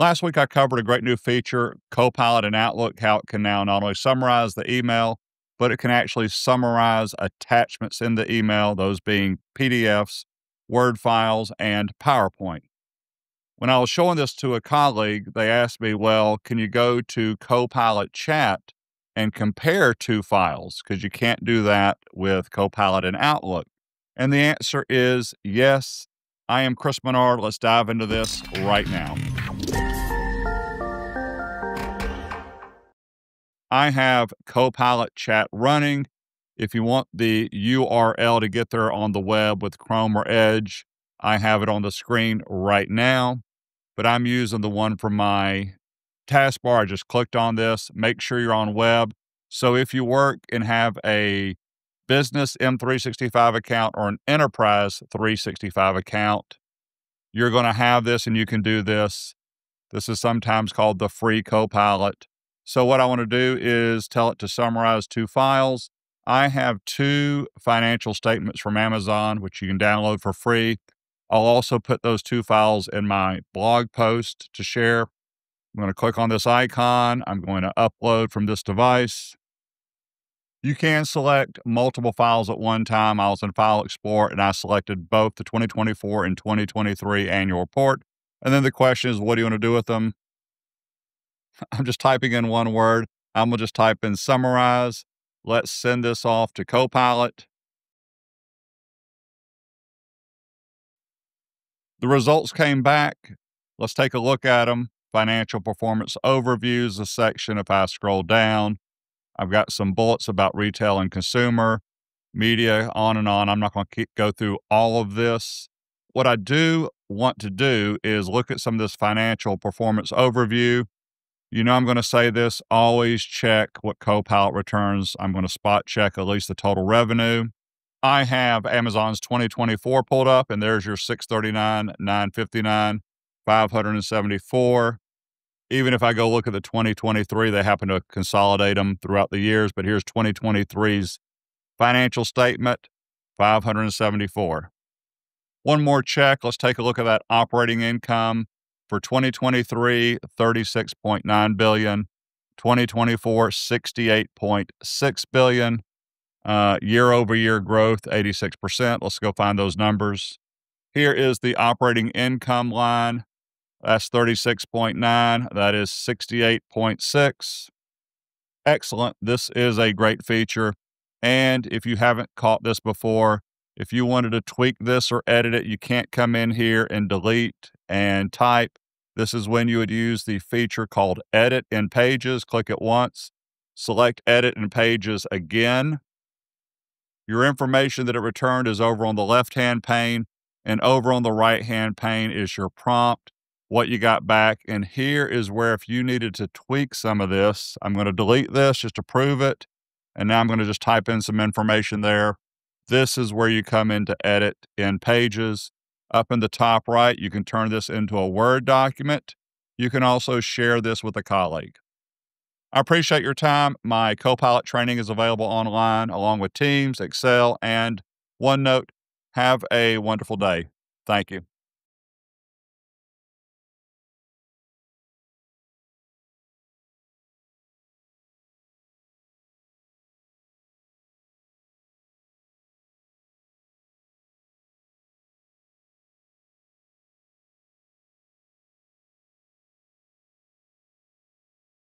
Last week, I covered a great new feature, Copilot in Outlook, how it can now not only summarize the email, but it can actually summarize attachments in the email, those being PDFs, Word files, and PowerPoint. When I was showing this to a colleague, they asked me, Well, can you go to Copilot Chat and compare two files? Because you can't do that with Copilot in Outlook. And the answer is yes. I am Chris Menard. Let's dive into this right now. I have Copilot Chat running. If you want the URL to get there on the web with Chrome or Edge, I have it on the screen right now, but I'm using the one from my taskbar. I just clicked on this. Make sure you're on web. So if you work and have a business M365 account or an enterprise 365 account, you're going to have this and you can do this. This is sometimes called the free Copilot. So what I want to do is tell it to summarize two files. I have two financial statements from Amazon, which you can download for free. I'll also put those two files in my blog post to share. I'm going to click on this icon. I'm going to upload from this device. You can select multiple files at one time. I was in File Explorer and I selected both the 2024 and 2023 annual report. And then the question is, what do you want to do with them? I'm just typing in one word. I'm going to just type in summarize. Let's send this off to Copilot. The results came back. Let's take a look at them. Financial performance overviews, the section. If I scroll down, I've got some bullets about retail and consumer, media, on and on. I'm not going to go through all of this. What I do want to do is look at some of this financial performance overview you know, I'm going to say this always check what Copilot returns. I'm going to spot check at least the total revenue. I have Amazon's 2024 pulled up, and there's your 639, 959, 574. Even if I go look at the 2023, they happen to consolidate them throughout the years, but here's 2023's financial statement 574. One more check. Let's take a look at that operating income. For 2023, 36.9 billion. 2024, 68.6 billion. Uh, year over year growth, 86%. Let's go find those numbers. Here is the operating income line. That's 36.9. That is 68.6. Excellent. This is a great feature. And if you haven't caught this before, if you wanted to tweak this or edit it, you can't come in here and delete and type. This is when you would use the feature called Edit in Pages. Click it once, select Edit in Pages again. Your information that it returned is over on the left hand pane, and over on the right hand pane is your prompt, what you got back. And here is where, if you needed to tweak some of this, I'm going to delete this just to prove it. And now I'm going to just type in some information there. This is where you come in to Edit in Pages. Up in the top right, you can turn this into a Word document. You can also share this with a colleague. I appreciate your time. My Copilot training is available online along with Teams, Excel, and OneNote. Have a wonderful day. Thank you.